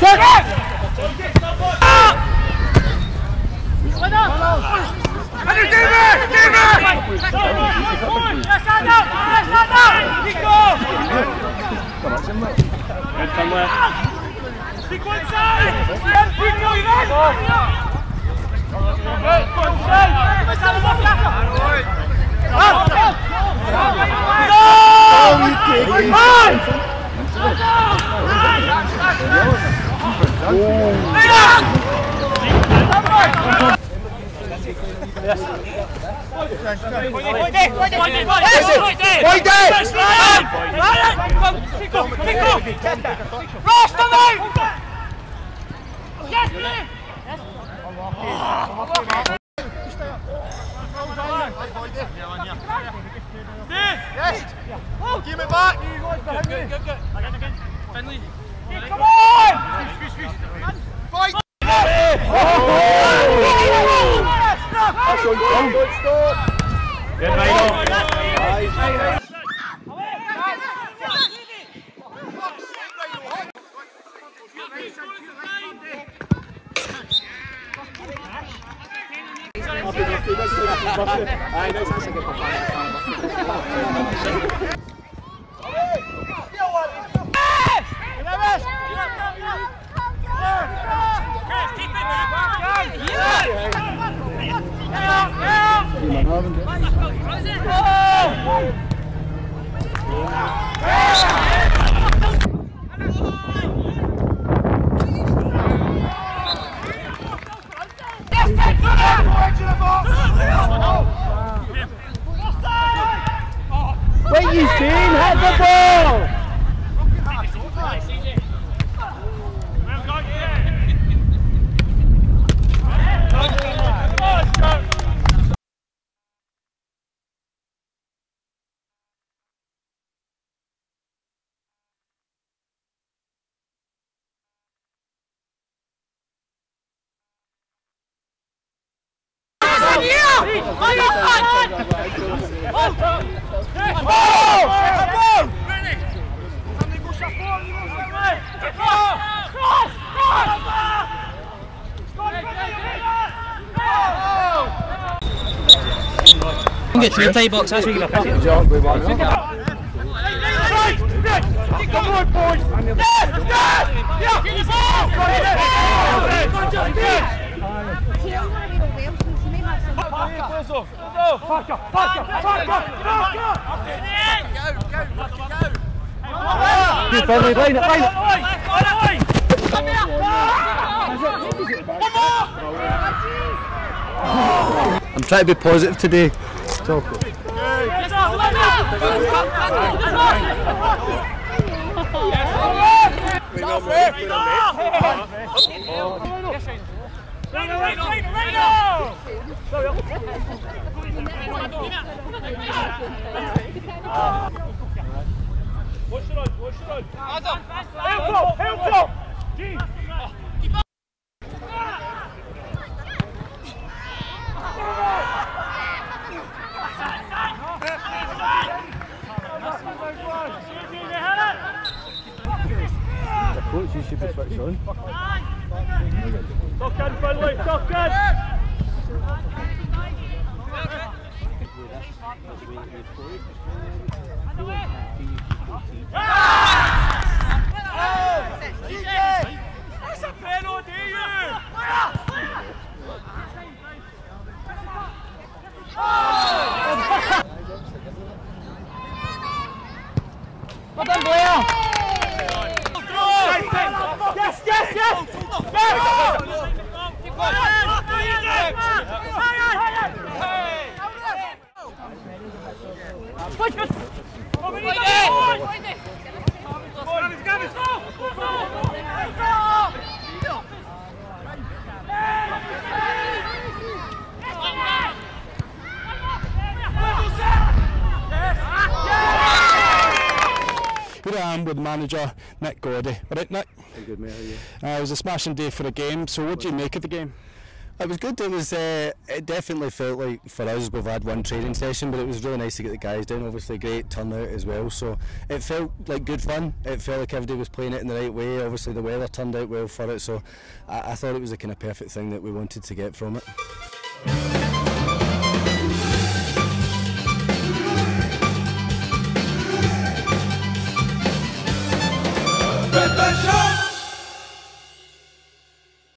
Set! Yes! Oh! Give it back! Good, good, good. Finley. Come on! Fight! I know it's a good. Wait, you seen? Hit the ball! 공개 진짜 이버 사실 이거 빠지. Yes! Yes! Yeah! Go ahead! Go ahead! Go ahead! Pass. Good, Burnley, line it, line it! I'm trying to be positive today. Stop it. Boş rol, boş rol. Adam. Hands up, hands up. G. Coach, you should be switched on. Dokken, Finley, Dokken! Wait, wait for it. Here I am with manager Nick Gordy. Right, Nick? Good mate, how are you? Uh, it was a smashing day for the game. So, what do you make of the game? It was good. It was. Uh, it definitely felt like for us we've had one training session, but it was really nice to get the guys down. Obviously, great turnout as well. So it felt like good fun. It felt like everybody was playing it in the right way. Obviously, the weather turned out well for it. So I, I thought it was a kind of perfect thing that we wanted to get from it.